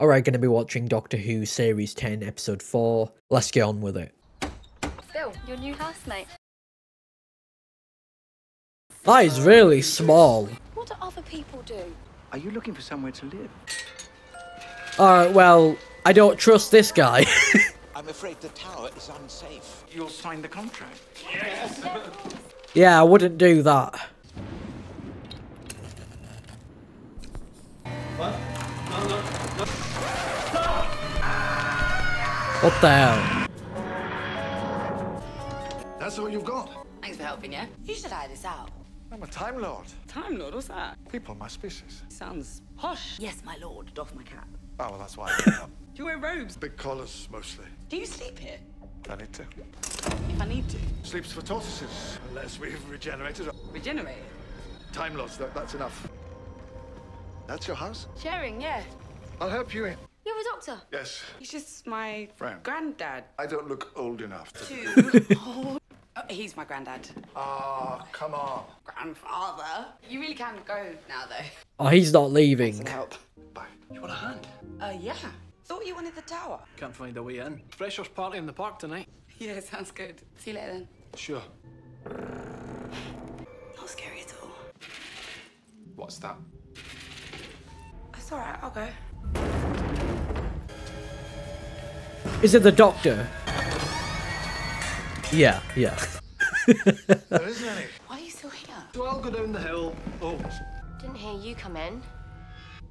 Alright, gonna be watching Doctor Who Series 10, Episode 4. Let's get on with it. Phil, your new housemate. That is really small. What do other people do? Are you looking for somewhere to live? Alright, well, I don't trust this guy. I'm afraid the tower is unsafe. You'll sign the contract. Yes! yeah, I wouldn't do that. What the hell? That's all you've got. Thanks for helping, yeah? You should hide this out. I'm a Time Lord. Time Lord, what's that? People, my species. Sounds posh. Yes, my lord. Doff my cap. Oh, well, that's why I get up. Do you wear robes? Big collars, mostly. Do you sleep here? I need to. If I need to. Sleeps for tortoises, unless we've regenerated. Regenerated? Time Lords, that, that's enough. That's your house? Sharing, yeah. I'll help you in. You're doctor. Yes, He's just my Friend. granddad. I don't look old enough to. Too. oh, he's my granddad. Ah, come on. Grandfather. You really can go now, though. Oh, he's not leaving. Help. Bye. You want a hand? Uh, yeah. Thought you wanted the tower. Can't find a way in. Freshers party in the park tonight. Yeah, sounds good. See you later then. Sure. Not scary at all. What's that? It's alright, I'll go. Is it the doctor? Yeah, yeah. There isn't any. Why are you still here? So I'll go down the hill. Oh, Didn't hear you come in.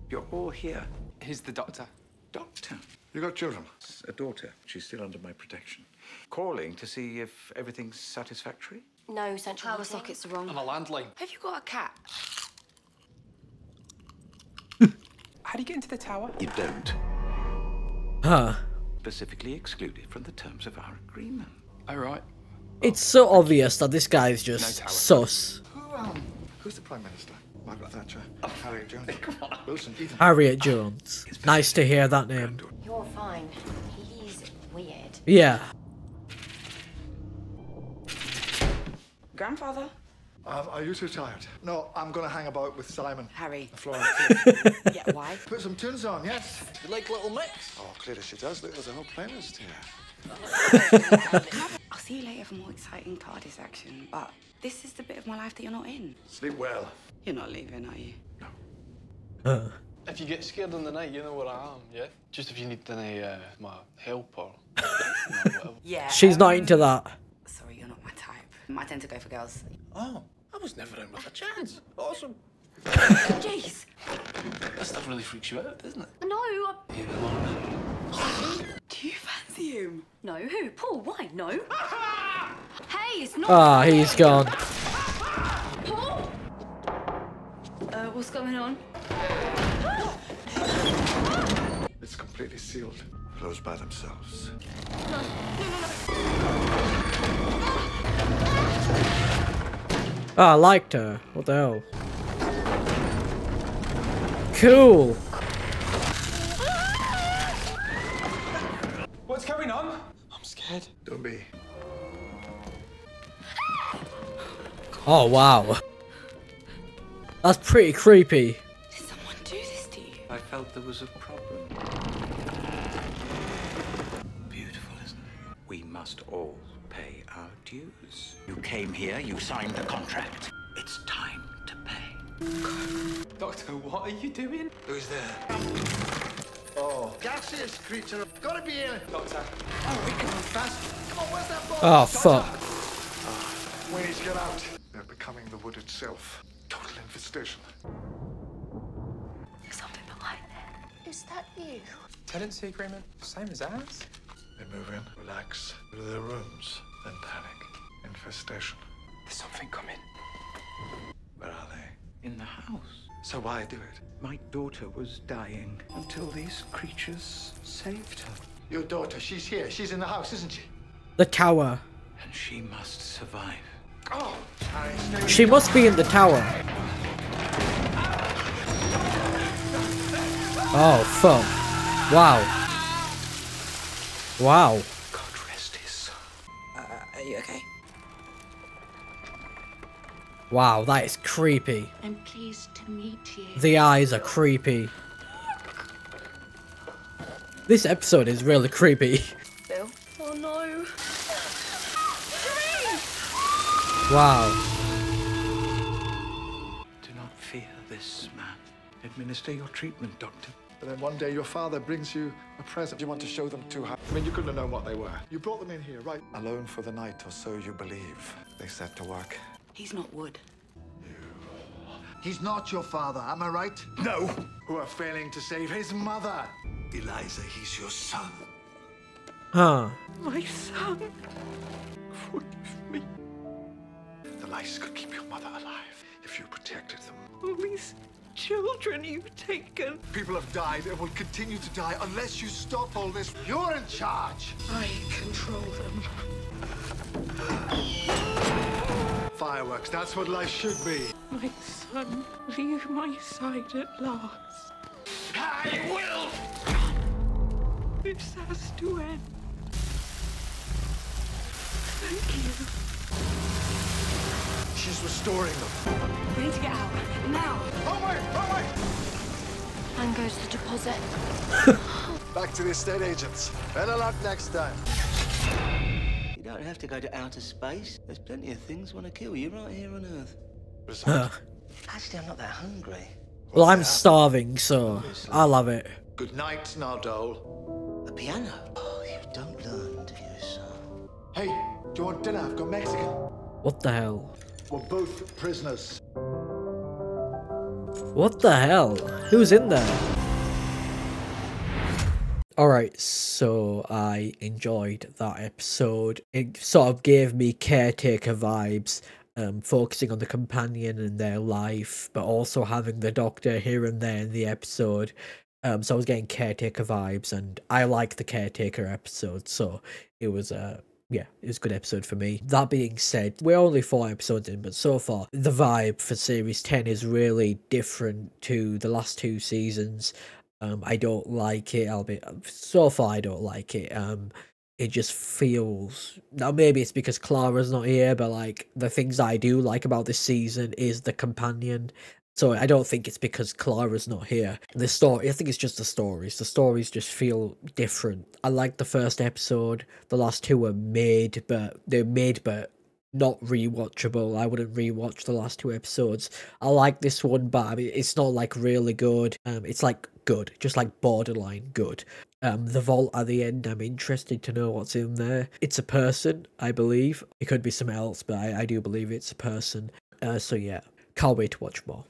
You're all here. he's the doctor. Doctor. You got children? A daughter. She's still under my protection. Calling to see if everything's satisfactory. No central Power sockets are wrong. And a landline. Have you got a cat? How do you get into the tower? You don't. Huh. Specifically excluded from the terms of our agreement. All right. It's so obvious that this guy is just tower. sus. Who, um, who's the Prime Minister? Margaret Thatcher. Harriet Jones. Wilson, Ethan. Harriet Jones. Nice to hear that name. You're fine. He's weird. Yeah. Grandfather? Um, are you too tired? No, I'm going to hang about with Simon. Harry. Florence. Yeah, why? Put some tunes on, yes? You like Little Mix? Oh, clearly she does. Look, there's a whole playlist here. I'll see you later for more exciting TARDIS action, but this is the bit of my life that you're not in. Sleep well. You're not leaving, are you? No. Huh. If you get scared in the night, you know where I am, yeah? Just if you need any, uh, my help or whatever. Yeah. She's not into that. Sorry, you're not my type. I tend to go for girls. Oh, I was never in with a chance. Awesome. Jeez. That stuff really freaks you out, doesn't it? No, I... Yeah, well, Do you fancy him? no. Who? Paul? Why? No. hey, it's not. Ah, he's gone. Paul. Uh, what's going on? It's completely sealed. Closed by themselves. Ah, I liked her. What the hell? Cool. What's going on? I'm scared. Don't be. Oh, wow. That's pretty creepy. Did someone do this to you? I felt there was a problem. Beautiful, isn't it? We must all pay our dues. You came here, you signed the contract. It's time to pay. Doctor, what are you doing? Who's there? Oh, gaseous creature. Gotta be in it. Doctor. Oh, we can move fast. Come on, where's that ball? Oh, fuck. Ah, we need to get out. They're becoming the wood itself. Total infestation. There's Something behind there. Is that you? Tenancy agreement, same as ours. They move in, relax, go to their rooms, then panic. Infestation. There's something coming. Where are they? In the house. So why do it? My daughter was dying until these creatures saved her. Your daughter, she's here. She's in the house, isn't she? The tower. And she must survive. Oh, She must be in the tower. Oh, fuck. Wow. Wow. God rest his soul. Uh, are you okay? Wow, that is creepy. I'm pleased to meet you. The eyes are creepy. This episode is really creepy. Bill. Oh no. Wow. Do not fear this man. Administer your treatment, Doctor. And then one day your father brings you a present. You want to show them to her. I mean, you couldn't have known what they were. You brought them in here, right? Alone for the night, or so you believe. They set to work. He's not Wood. He's not your father, am I right? No! Who are failing to save his mother. Eliza, he's your son. Huh. My son. Forgive me. The lice could keep your mother alive if you protected them. All these children you've taken. People have died and will continue to die unless you stop all this. You're in charge. I control them. Fireworks, that's what life should be. My son, leave my side at last. I will! This has to end. She's restoring them. We need to get out. Now. Wrong way, wrong way! And goes the deposit. Back to the estate agents. Better luck next time. You don't have to go to outer space. There's plenty of things want to kill you right here on Earth. Huh. Actually, I'm not that hungry. Well, I'm starving, so I love it. Good night, Nardole. A piano? Oh, you don't learn, do you, son? Hey, do you want dinner? I've got Mexican. What the hell? We're both prisoners. What the hell? Who's in there? Alright, so I enjoyed that episode. It sort of gave me caretaker vibes, um, focusing on the companion and their life, but also having the doctor here and there in the episode. Um, so I was getting caretaker vibes, and I like the caretaker episode, so it was a yeah, it was a good episode for me. That being said, we're only four episodes in, but so far the vibe for series ten is really different to the last two seasons. Um, I don't like it. I'll be so far. I don't like it. Um, it just feels now. Maybe it's because Clara's not here, but like the things I do like about this season is the companion. So I don't think it's because Clara's not here. The story, I think it's just the stories. The stories just feel different. I like the first episode. The last two were made, but they're made, but not rewatchable. I wouldn't rewatch the last two episodes. I like this one, but I mean, it's not like really good. Um, it's like good, just like borderline good. Um, the vault at the end, I'm interested to know what's in there. It's a person, I believe. It could be something else, but I, I do believe it's a person. Uh, so yeah, can't wait to watch more.